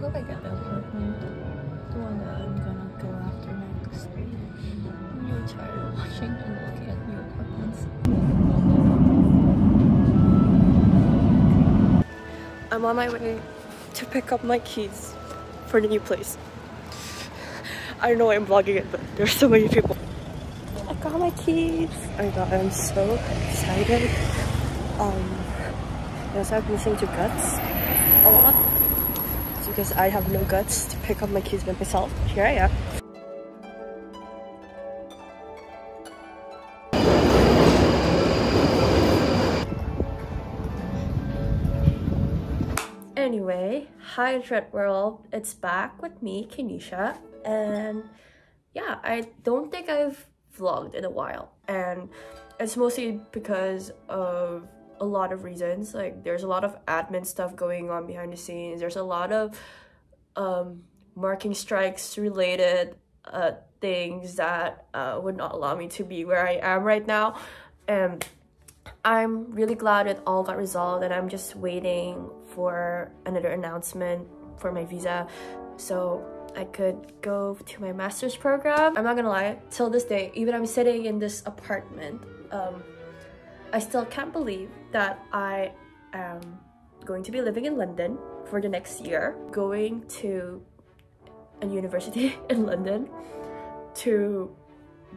hope I get the apartment. The one that I'm gonna go after next. I'm really tired of watching and looking at new apartments. I'm on my way to pick up my keys for the new place. I don't know why I'm vlogging it, but there's so many people. I got my keys. My god, I'm so excited. Um, yes, I'm listening to Guts a lot. Because I have no guts to pick up my keys by myself. Here I am. Anyway, hi Internet World, it's back with me, Kenisha, and yeah, I don't think I've vlogged in a while, and it's mostly because of a lot of reasons. Like, there's a lot of admin stuff going on behind the scenes. There's a lot of um, marking strikes related uh, things that uh, would not allow me to be where I am right now, and I'm really glad it all got resolved, and I'm just waiting for another announcement for my visa. So I could go to my master's program. I'm not gonna lie, till this day, even I'm sitting in this apartment, um, I still can't believe that I am going to be living in London for the next year, going to a university in London to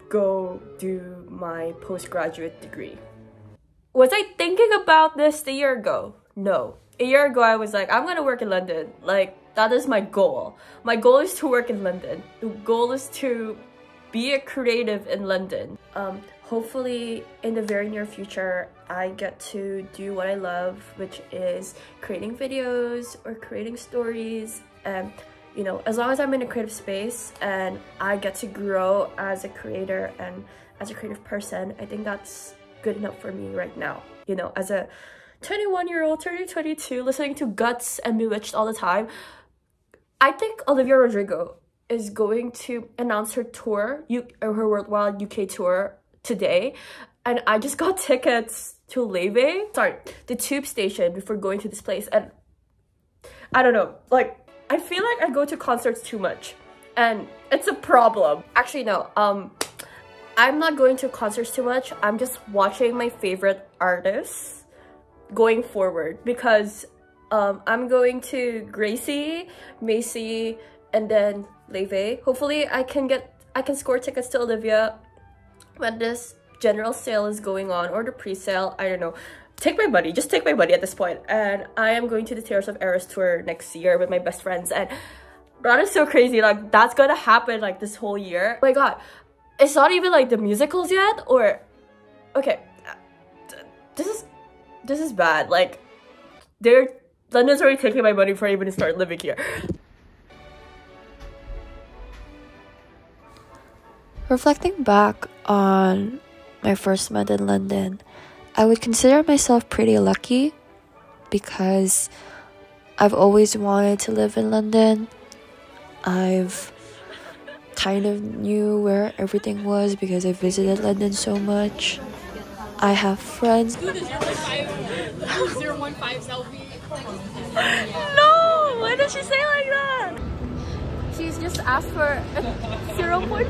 go do my postgraduate degree. Was I thinking about this a year ago? No. A year ago, I was like, I'm gonna work in London. Like, that is my goal. My goal is to work in London. The goal is to be a creative in London. Um, hopefully, in the very near future, I get to do what I love, which is creating videos or creating stories. And, you know, as long as I'm in a creative space and I get to grow as a creator and as a creative person, I think that's good enough for me right now. You know, as a 21 year old, turning 22, listening to Guts and Bewitched all the time, I think Olivia Rodrigo is going to announce her tour, U or her worldwide UK tour today. And I just got tickets to Laufey, sorry, the tube station before going to this place. And I don't know, like, I feel like I go to concerts too much. And it's a problem. Actually, no, um, I'm not going to concerts too much. I'm just watching my favorite artists going forward because um, I'm going to Gracie, Macy, and then Laufey. Hopefully I can get, I can score tickets to Olivia when this general sale is going on or the pre-sale, I don't know. Take my money, just take my money at this point. And I am going to the Tears of Eras tour next year with my best friends and that is so crazy, like that's gonna happen like this whole year. Oh my god, it's not even like the musicals yet or, okay, this is, this is bad. Like, they're, London's already taking my money before I even start living here. Reflecting back on my first month in London, I would consider myself pretty lucky because I've always wanted to live in London. I've kind of knew where everything was because I visited London so much. I have friends. Do the 015, 015 selfie. No! Why did she say asked for 0.5.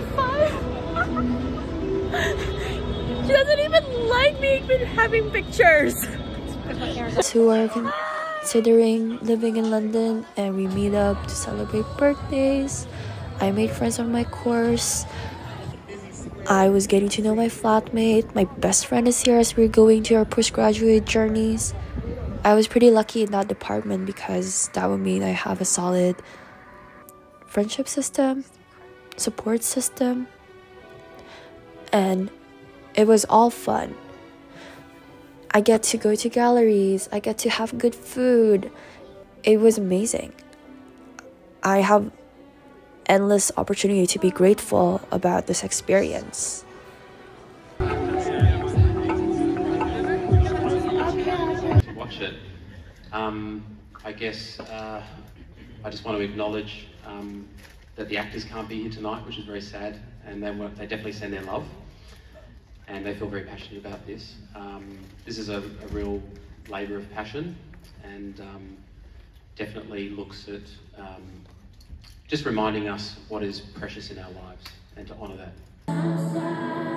she doesn't even like me even having pictures. Who are considering living in London and we meet up to celebrate birthdays. I made friends on my course. I was getting to know my flatmate. My best friend is here as we're going to our postgraduate journeys. I was pretty lucky in that department because that would mean I have a solid friendship system, support system, and it was all fun. I get to go to galleries, I get to have good food. It was amazing. I have endless opportunity to be grateful about this experience. Watch it. Um, I guess uh, I just want to acknowledge um, that the actors can't be here tonight, which is very sad, and they, they definitely send their love, and they feel very passionate about this. Um, this is a, a real labour of passion, and um, definitely looks at um, just reminding us what is precious in our lives and to honour that.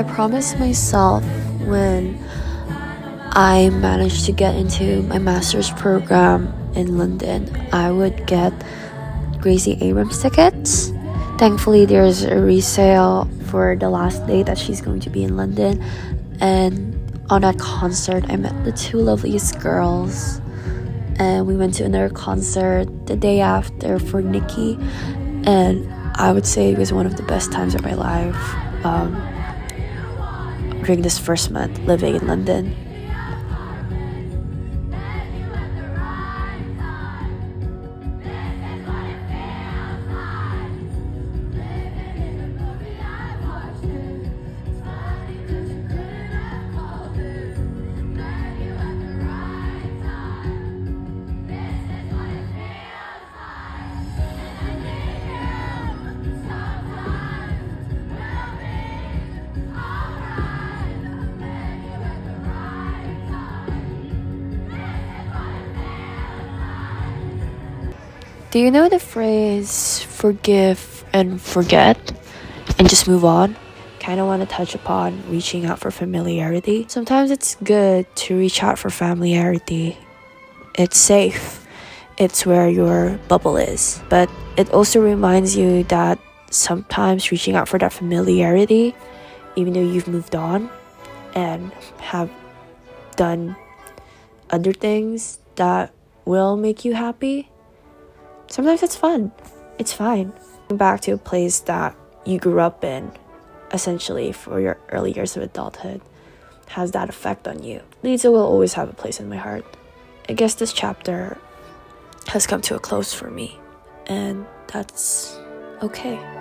I promised myself when I managed to get into my master's program in London, I would get Gracie Abrams tickets. Thankfully, there's a resale for the last day that she's going to be in London. And on that concert, I met the two loveliest girls. And we went to another concert the day after for NIKI. And I would say it was one of the best times of my life. Um, during this first month living in London. Do you know the phrase forgive and forget and just move on? Kind of want to touch upon reaching out for familiarity. Sometimes it's good to reach out for familiarity. It's safe, it's where your bubble is. But it also reminds you that sometimes reaching out for that familiarity, even though you've moved on and have done other things that will make you happy, sometimes it's fun. It's fine. Back to a place that you grew up in, essentially, for your early years of adulthood, has that effect on you. Lisa will always have a place in my heart. I guess this chapter has come to a close for me, and that's okay.